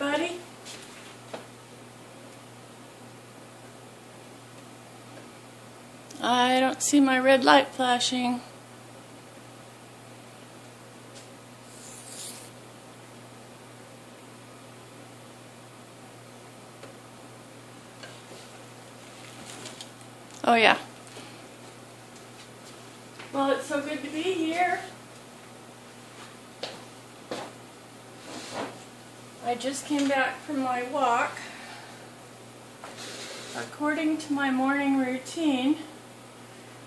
everybody. I don't see my red light flashing. Oh yeah. Well, it's so good to be here. I just came back from my walk. According to my morning routine,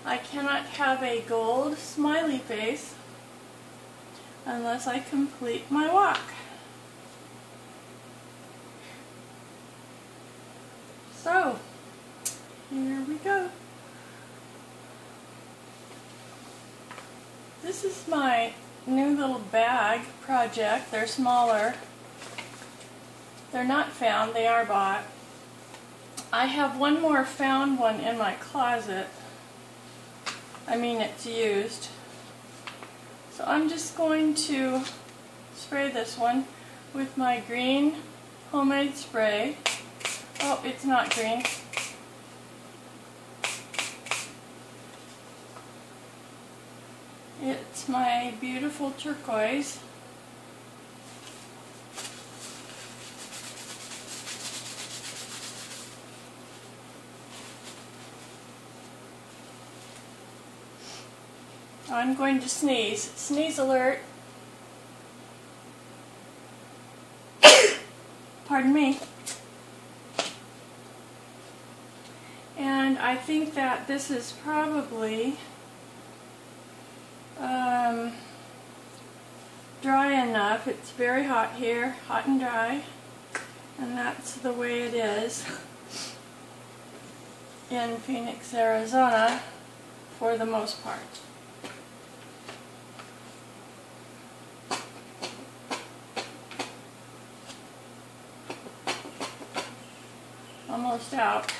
I cannot have a gold smiley face unless I complete my walk. So, here we go. This is my new little bag project. They're smaller. They're not found, they are bought. I have one more found one in my closet. I mean it's used. So I'm just going to spray this one with my green homemade spray. Oh, it's not green. It's my beautiful turquoise. I'm going to sneeze. Sneeze alert. Pardon me. And I think that this is probably um, dry enough. It's very hot here, hot and dry. And that's the way it is in Phoenix, Arizona for the most part. Almost out.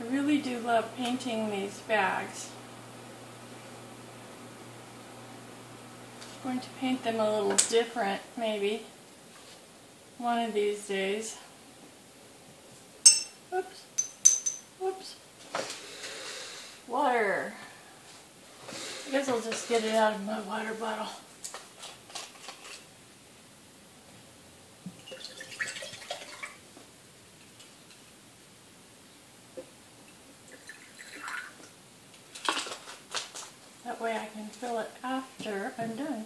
I really do love painting these bags. I'm going to paint them a little different, maybe, one of these days. Oops. Whoops. Water. Guess I'll just get it out of my water bottle. That way I can fill it after I'm done.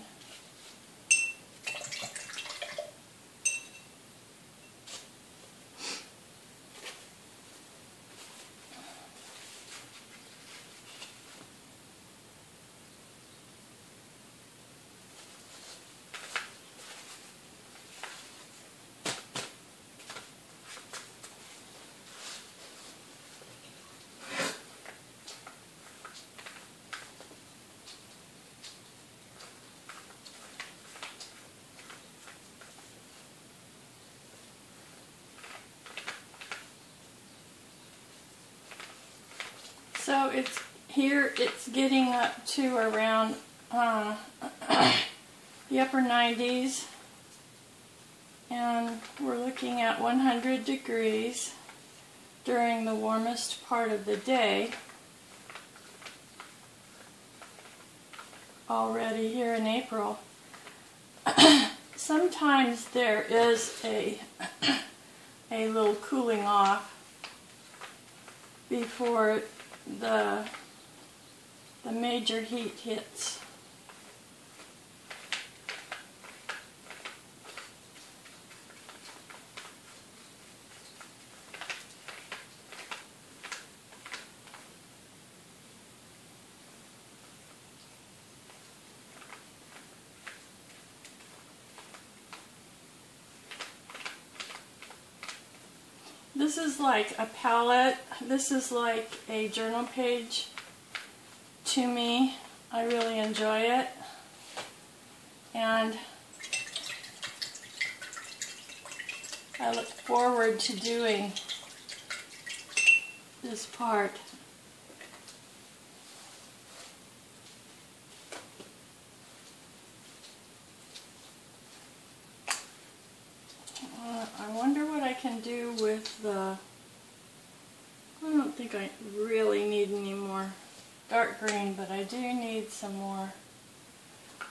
It's here, it's getting up to around uh, the upper 90s. And we're looking at 100 degrees during the warmest part of the day. Already here in April. Sometimes there is a, a little cooling off before the the major heat hits. This is like a palette. This is like a journal page to me. I really enjoy it. And I look forward to doing this part. Think I really need any more dark green, but I do need some more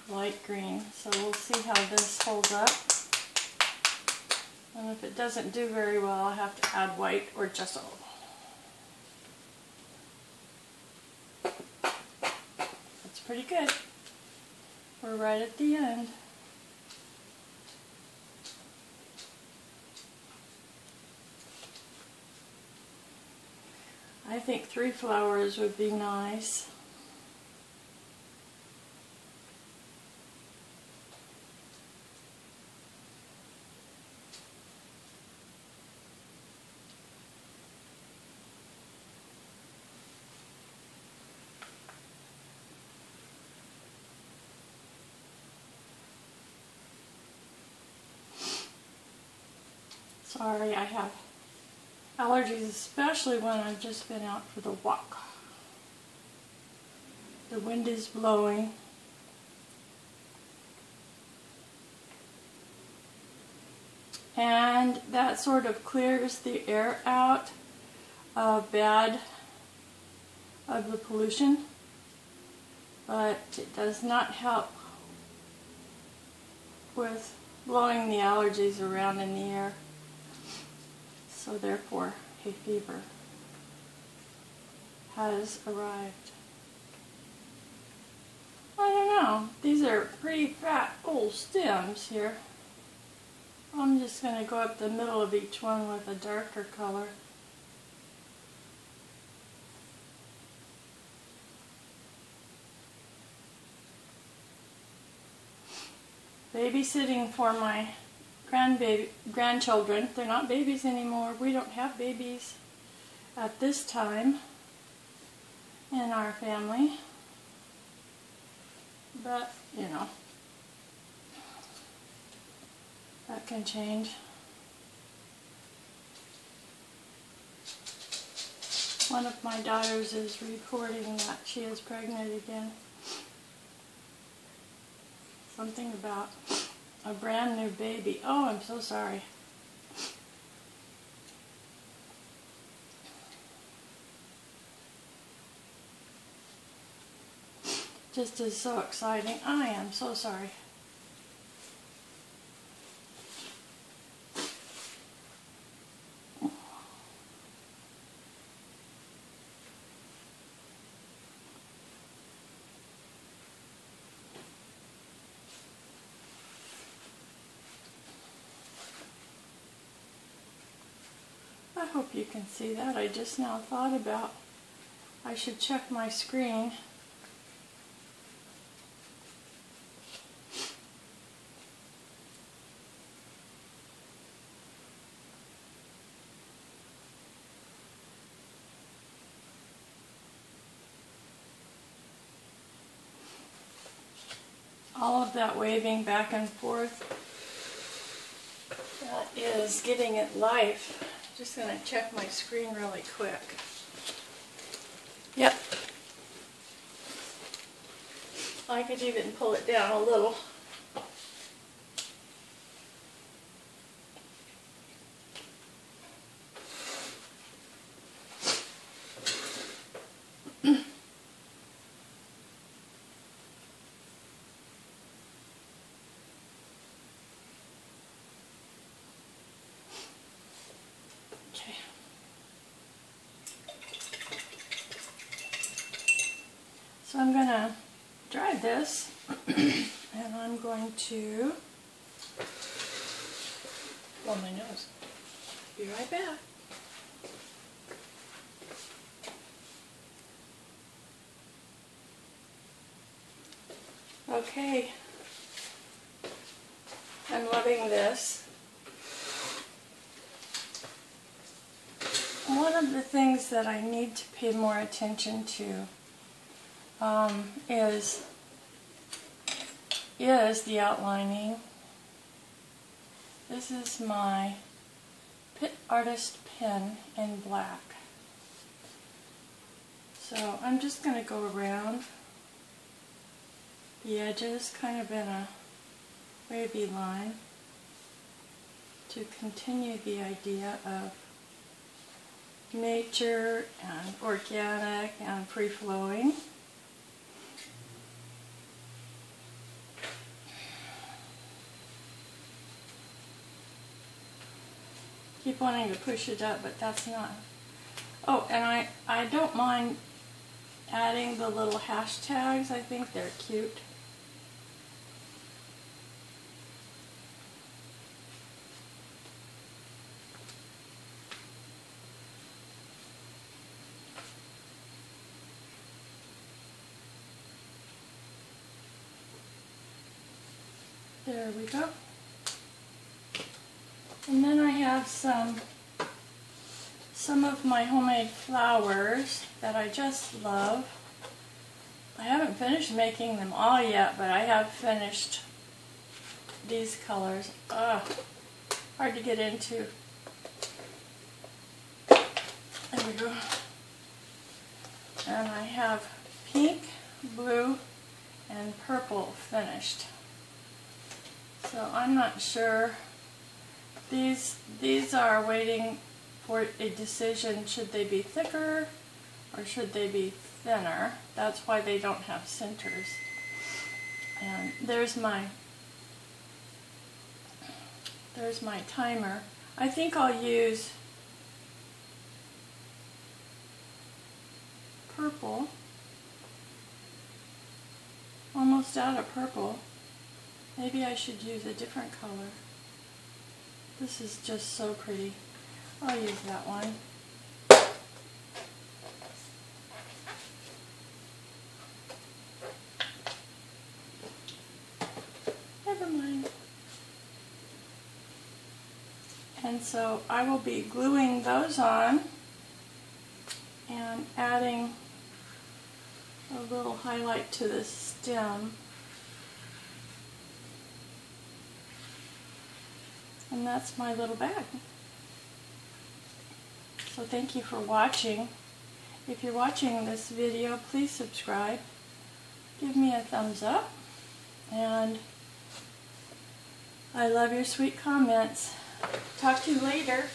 light green. So we'll see how this holds up. And if it doesn't do very well, I'll have to add white or gesso. That's pretty good. We're right at the end. Think three flowers would be nice. Sorry, I have allergies, especially when I've just been out for the walk. The wind is blowing. And that sort of clears the air out of bad of the pollution, but it does not help with blowing the allergies around in the air. So therefore, hay fever has arrived. I don't know. These are pretty fat old stems here. I'm just going to go up the middle of each one with a darker color. Babysitting for my grandbaby, grandchildren. They're not babies anymore. We don't have babies at this time in our family. But, you know, that can change. One of my daughters is reporting that she is pregnant again. Something about a brand new baby. Oh, I'm so sorry. Just is so exciting. I am so sorry. Hope you can see that. I just now thought about I should check my screen. All of that waving back and forth that is giving it life. Just going to check my screen really quick. Yep. I could even pull it down a little. Going to dry this and I'm going to blow my nose. Be right back. Okay. I'm loving this. One of the things that I need to pay more attention to um, is is the outlining. This is my Pitt Artist pen in black. So I'm just going to go around the edges kind of in a wavy line to continue the idea of nature and organic and free-flowing. Keep wanting to push it up, but that's not. Oh, and I, I don't mind adding the little hashtags. I think they're cute. There we go. And then I have some some of my homemade flowers that I just love. I haven't finished making them all yet, but I have finished these colors. Ugh, hard to get into. There we go. And I have pink, blue, and purple finished. So I'm not sure. These these are waiting for a decision. Should they be thicker or should they be thinner? That's why they don't have centers. And there's my there's my timer. I think I'll use purple. Almost out of purple. Maybe I should use a different color. This is just so pretty. I'll use that one. Never mind. And so I will be gluing those on and adding a little highlight to the stem. And that's my little bag. So thank you for watching. If you're watching this video, please subscribe. Give me a thumbs up. And I love your sweet comments. Talk to you later.